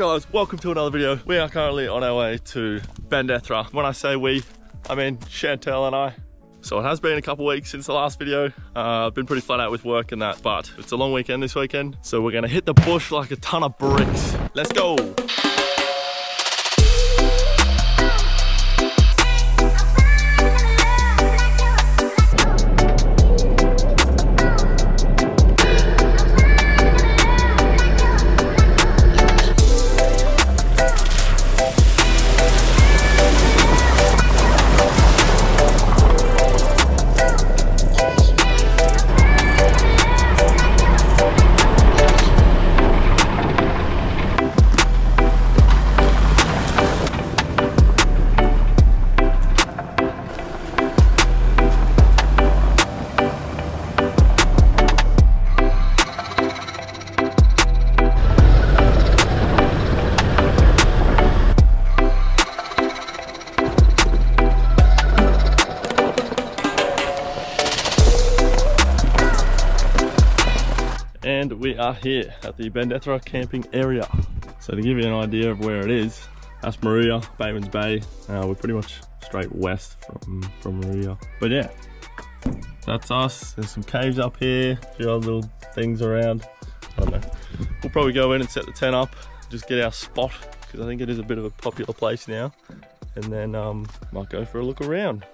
Guys? Welcome to another video. We are currently on our way to Bendethera. When I say we, I mean Chantel and I. So it has been a couple weeks since the last video. Uh, I've been pretty flat out with work and that, but it's a long weekend this weekend. So we're gonna hit the bush like a ton of bricks. Let's go. We are here at the Bendethera camping area. So to give you an idea of where it is, that's Moruya, Batemans Bay. Uh, we're pretty much straight west from, from Moruya. But yeah, that's us. There's some caves up here, a few other little things around. I don't know. We'll probably go in and set the tent up, just get our spot, because I think it is a bit of a popular place now. And then um, might go for a look around.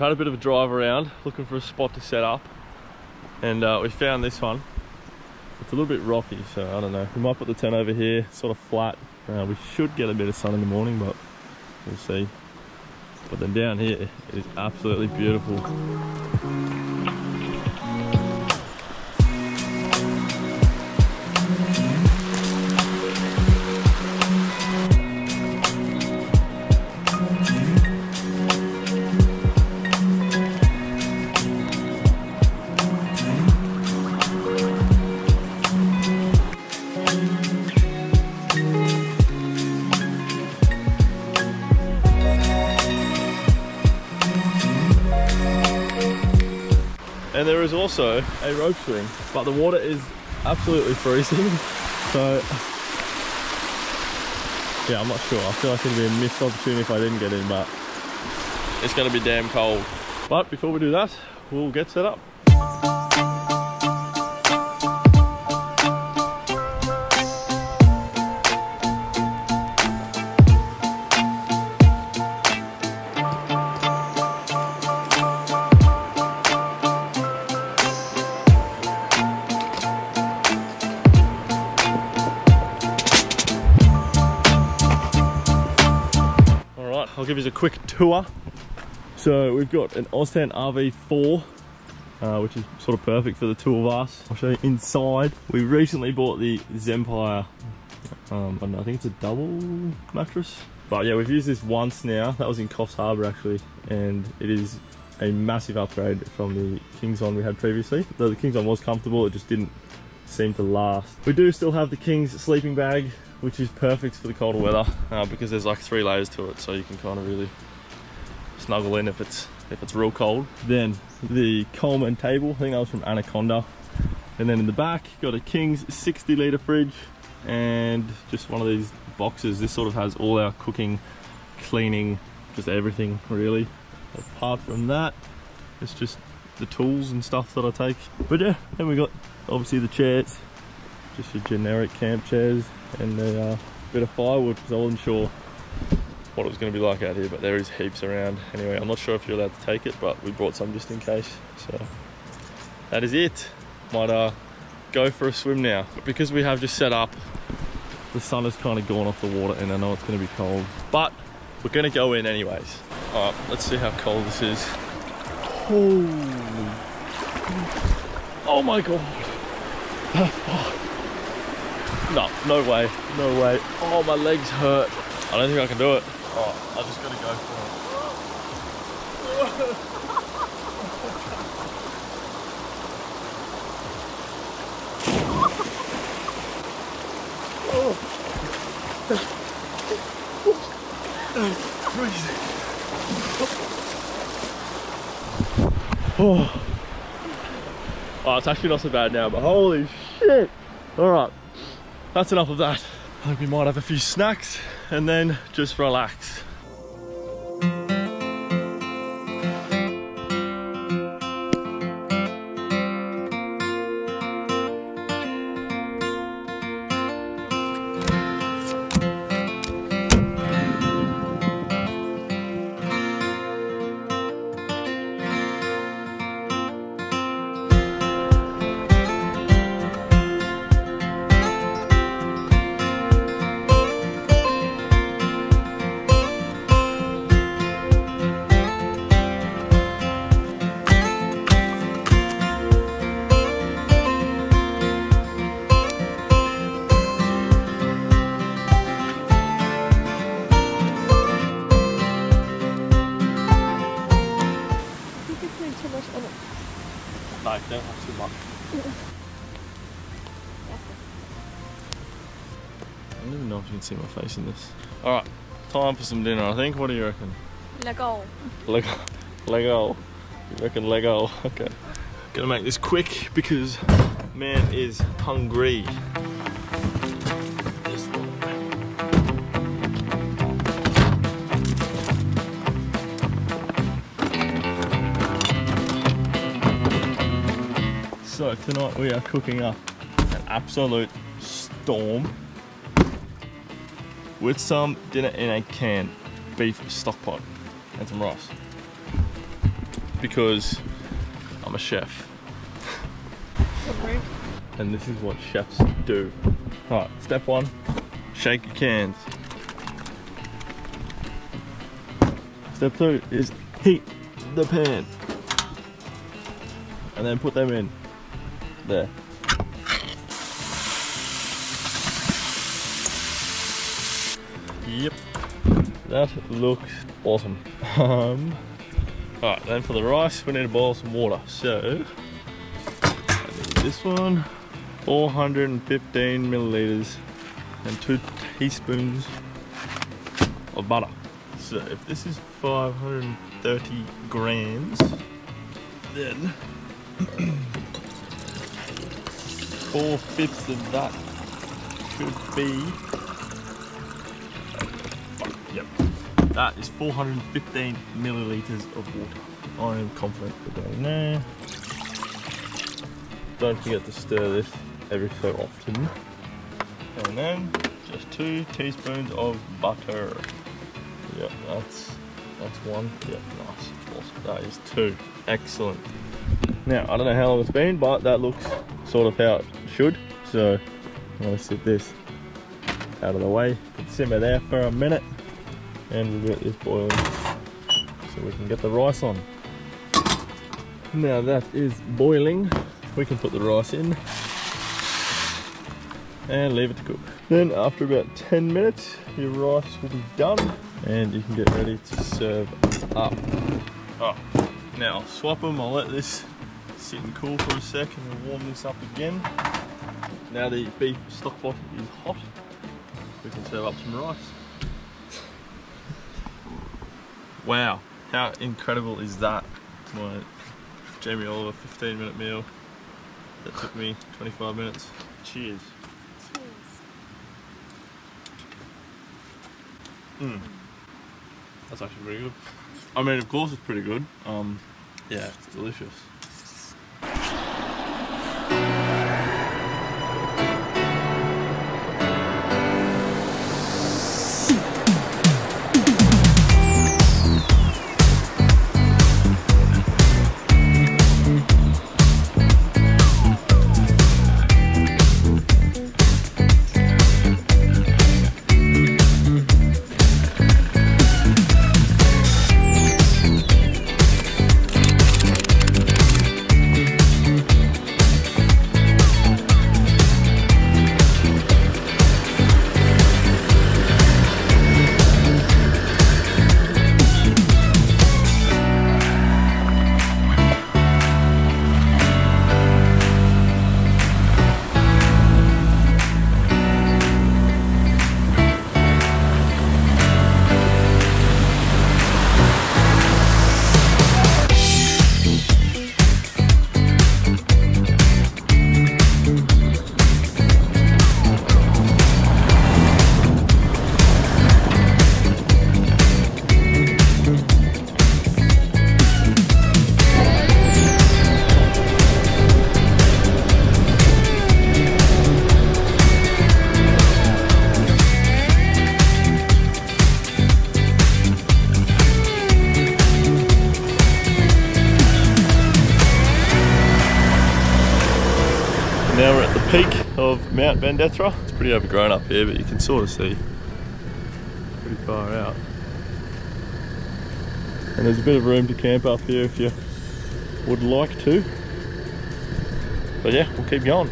We've had a bit of a drive around looking for a spot to set up and uh, we found this one. It's a little bit rocky so I don't know. We might put the tent over here, sort of flat. Uh, we should get a bit of sun in the morning but we'll see. But then down here it is absolutely beautiful. Also a rope swing, but the water is absolutely freezing. So, yeah, I'm not sure. I feel like it'd be a missed opportunity if I didn't get in, but it's gonna be damn cold. But before we do that, we'll get set up. Give you a quick tour. So we've got an Oztent RV4, uh, which is sort of perfect for the two of us. I'll show you inside. We recently bought the Zempire, um, I, know, I think it's a double mattress. But yeah, we've used this once now. That was in Coffs Harbour actually, and it is a massive upgrade from the King's one we had previously. Though the King's one was comfortable, it just didn't seem to last. We do still have the King's sleeping bag, which is perfect for the colder weather uh, because there's like three layers to it, so you can kind of really snuggle in if it's if it's real cold. Then the Coleman table, I think that was from Anaconda. And then in the back, got a King's 60 litre fridge and just one of these boxes. This sort of has all our cooking, cleaning, just everything really. Apart from that, it's just the tools and stuff that I take. But yeah, then we got obviously the chairs, just your generic camp chairs and a uh, bit of firewood because I wasn't sure what it was going to be like out here, but there is heaps around. Anyway, I'm not sure if you're allowed to take it, but we brought some just in case. So that is it. Might uh, go for a swim now. But because we have just set up, the sun has kind of gone off the water and I know it's going to be cold. But we're going to go in anyways. All right, let's see how cold this is. Holy. Oh my god. No, no way, no way. Oh, my legs hurt. I don't think I can do it. Oh, I just gotta go for it. Oh. Oh, it's actually not so bad now, but holy shit. All right, that's enough of that. I think we might have a few snacks and then just relax. Can see my face in this. Alright, time for some dinner I think. What do you reckon? Lego. Lego. Lego. You reckon Lego? Okay. Gonna make this quick because man is hungry. So tonight we are cooking up an absolute storm with some dinner in a can beef stock pot and some rice because I'm a chef and this is what chefs do. Alright, step one, shake your cans. Step two is heat the pan and then put them in there. Yep, that looks awesome. Um, Alright, then for the rice, we need to boil some water. So, this one, 415 milliliters and two teaspoons of butter. So if this is 530 grams, then four fifths of that should be that is 415 milliliters of water. I am confident we're going there. Don't forget to stir this every so often. And then just two teaspoons of butter. Yep that's that's one. Yep nice. Awesome. That is two. Excellent. Now i don't know how long it's been but that looks sort of how it should. So I'm gonna sit this out of the way, simmer there for a minute, and we'll get this boiling so we can get the rice on. Now that is boiling, we can put the rice in and leave it to cook. Then after about 10 minutes, your rice will be done and you can get ready to serve up. Oh, now I'll swap them, I'll let this sit and cool for a sec and we'll warm this up again. Now the beef stock pot is hot, we can serve up some rice. Wow, how incredible is that? My Jamie Oliver 15 minute meal that took me 25 minutes. Cheers. Cheers. Mm. That's actually pretty good. I mean, of course it's pretty good. Um, yeah, it's delicious. Of Mount Bendethera. It's pretty overgrown up here, but you can sort of see pretty far out. And there's a bit of room to camp up here if you would like to. But yeah, we'll keep going.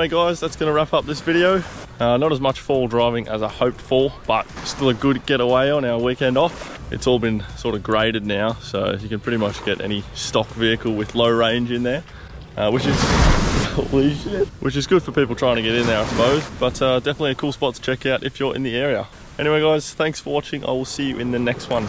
Anyway guys, that's to wrap up this video. Uh, not as much fall driving as I hoped for, but still a good getaway on our weekend off. It's all been sort of graded now, so you can pretty much get any stock vehicle with low range in there, uh, which is holy shit, which is good for people trying to get in there, I suppose. But uh, definitely a cool spot to check out if you're in the area. Anyway guys, thanks for watching. I will see you in the next one.